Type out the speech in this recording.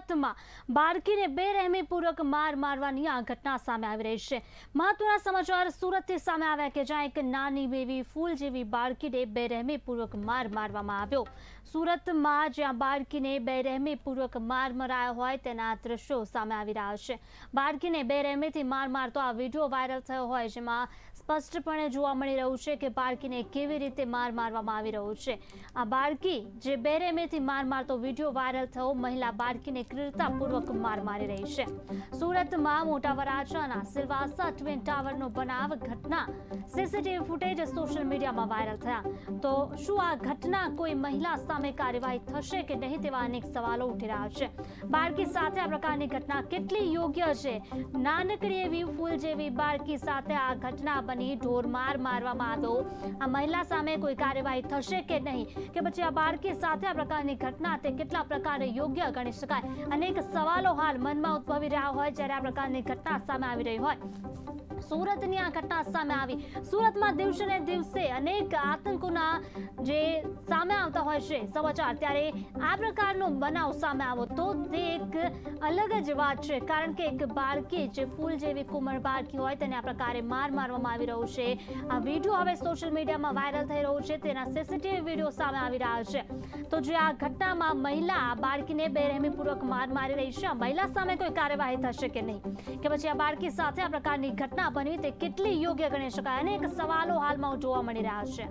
સુરતમાં બાળકીને બેરહેમીપૂર્વક માર મારવાની આ ઘટના સામે આવી રહી છે. મહત્વના સમાચાર સુરતથી સામે આવ્યા કે જ્યાં એક નાની બેવી ફૂલ જેવી બાળકીને બેરહેમીપૂર્વક માર મારવામાં આવ્યો. સુરતમાં જ્યાં બાળકીને બેરહેમીપૂર્વક માર મરાયો હોય તેના દ્રશ્યો સામે આવી રહ્યા છે. બાળકીને બેરહેમીથી માર મારતો આ વીડિયો વાયરલ થયો હોય જેમાં સ્પષ્ટપણે જોવા મળી રહ્યું છે કે બાળકીને કેવી રીતે માર મારવામાં આવી રહ્યો છે. આ બાળકી જે બેરહેમીથી માર મારતો વીડિયો વાયરલ થયો, મહિલા બાળકીને ક્રૂરતાપૂર્વક માર મારી રહી છે. સુરતમાં મોટા વરાછાના સિલવાસા ટ્વિન ટાવરનો બનાવ ઘટના સીસીટીવી ફૂટેજ સોશિયલ મીડિયામાં વાયરલ થયા. તો શું આ ઘટના કોઈ મહિલા સામે કાર્યવાહી થશે કે નહીં તેવા અનેક સવાલો ઉઠી રહ્યા છે. બાળકી સાથે આ પ્રકારની ઘટના કેટલી યોગ્ય છે? નાનકડી એવી ફૂલ જેવી બાળકી સાથે આ ઘટના બની ઢોરમાર મારવામાં આવ્યો. આ મહિલા સામે કોઈ કાર્યવાહી થશે કે નહીં? કે પછી આ બાળકી સાથે આ પ્રકારની ઘટના તે કેટલા પ્રકારે યોગ્ય ગણી શકાય? અનેક સવાલો હાલ મનમાં ઉદ્ભવી રહ્યા હોય, જ્યારે આ પ્રકારની ઘટના સામે આવી રહી હોય. સુરતની આ ઘટના સામે આવી. સુરતમાં દિવસે ને દિવસે અનેક આતંકોના જે સામે આવતા હોય છે સમાચાર, ત્યારે આ પ્રકારનો બનાવ સામે આવો તો તે એક અલગ જ વાત છે. કારણ કે એક બાળકી જે ફૂલ જેવી કુમળ બાળકી હોય તેને આ પ્રકારે માર મારવામાં આવી રહ્યો છે. આ વીડિયો હવે સોશિયલ મીડિયામાં વાયરલ થઈ રહ્યો છે. તેના સીસીટીવી વીડિયો સામે આવી રહ્યા છે. તો જે આ ઘટનામાં મહિલા બાળકીને બેરહેમીપૂર્વક માર મારી રહી છે. આ મહિલા સામે કોઈ કાર્યવાહી થશે કે નહીં? કે પછી આ બાળકી સાથે આ પ્રકારની ઘટના બનવી તે કેટલી યોગ્ય ગણી શકાય? અનેક સવાલો હાલમાં જોવા મળી રહ્યા છે.